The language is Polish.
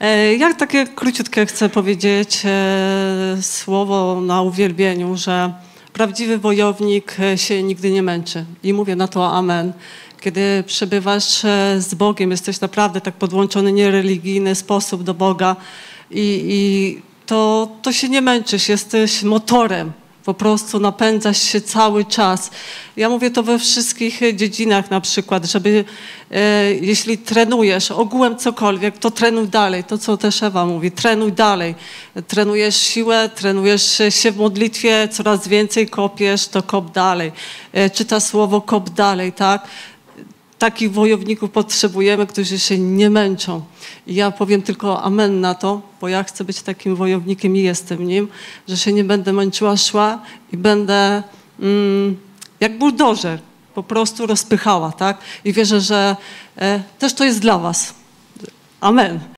E, Ja takie króciutkie chcę powiedzieć e, słowo na uwielbieniu, że prawdziwy wojownik e, się nigdy nie męczy. I mówię na to amen. Kiedy przebywasz z Bogiem, jesteś naprawdę tak podłączony niereligijny sposób do Boga i, i to, to się nie męczysz, jesteś motorem. Po prostu napędzasz się cały czas. Ja mówię to we wszystkich dziedzinach na przykład, żeby e, jeśli trenujesz ogółem cokolwiek, to trenuj dalej. To, co też Ewa mówi, trenuj dalej. Trenujesz siłę, trenujesz się w modlitwie, coraz więcej kopiesz, to kop dalej. E, czyta słowo, kop dalej, tak? Takich wojowników potrzebujemy, którzy się nie męczą. I ja powiem tylko amen na to, bo ja chcę być takim wojownikiem i jestem nim, że się nie będę męczyła, szła i będę mm, jak buldożer po prostu rozpychała, tak? I wierzę, że e, też to jest dla was. Amen.